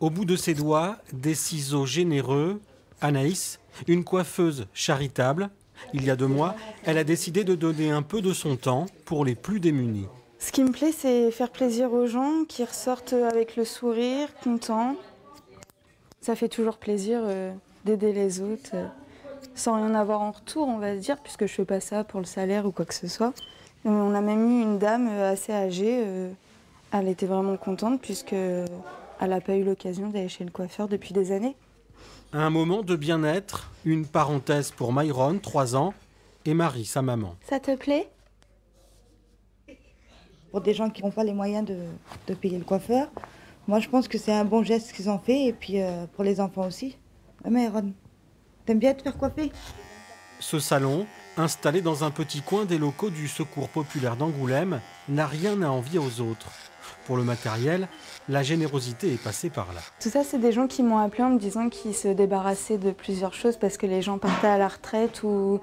Au bout de ses doigts, des ciseaux généreux, Anaïs, une coiffeuse charitable. Il y a deux mois, elle a décidé de donner un peu de son temps pour les plus démunis. Ce qui me plaît, c'est faire plaisir aux gens qui ressortent avec le sourire, contents. Ça fait toujours plaisir euh, d'aider les autres, euh, sans rien avoir en retour, on va se dire, puisque je fais pas ça pour le salaire ou quoi que ce soit. Euh, On a même eu une dame assez âgée. Elle était vraiment contente puisque elle n'a pas eu l'occasion d'aller chez le coiffeur depuis des années. Un moment de bien-être, une parenthèse pour Myron, 3 ans, et Marie, sa maman. Ça te plaît? Pour des gens qui n'ont pas les moyens de, de payer le coiffeur, moi je pense que c'est un bon geste qu'ils ont fait et puis euh, pour les enfants aussi. Ah, Mais Ron, t'aimes bien te faire coiffer? Ce salon, installé dans un petit coin des locaux du Secours populaire d'Angoulême, n'a rien à envier aux autres. Pour le matériel, la générosité est passée par là. Tout ça, c'est des gens qui m'ont appelé en me disant qu'ils se débarrassaient de plusieurs choses parce que les gens partaient à la retraite ou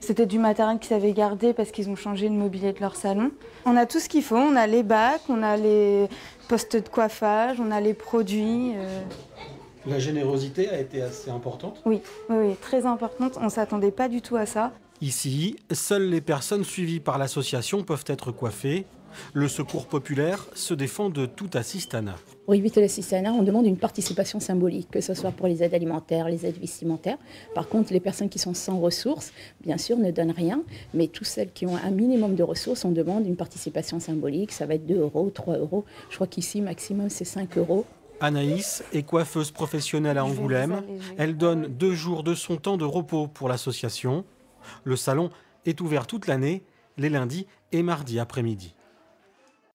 c'était du matériel qu'ils avaient gardé parce qu'ils ont changé le mobilier de leur salon. On a tout ce qu'il faut, on a les bacs, on a les postes de coiffage, on a les produits. euh, La générosité a été assez importante. Oui, oui, oui, très importante. On s'attendait pas du tout à ça. Ici, seules les personnes suivies par l'association peuvent être coiffées. Le Secours populaire se défend de tout assistanat. Pour éviter l'assistanat, on demande une participation symbolique, que ce soit pour les aides alimentaires, les aides vestimentaires. Par contre, les personnes qui sont sans ressources, bien sûr, ne donnent rien, mais toutes celles qui ont un minimum de ressources, on demande une participation symbolique. Ça va être 2 euros, 3 euros. Je crois qu'ici, maximum, c'est 5 euros. Anaïs est coiffeuse professionnelle à Angoulême. Elle donne deux jours de son temps de repos pour l'association. Le salon est ouvert toute l'année, les lundis et mardis après-midi.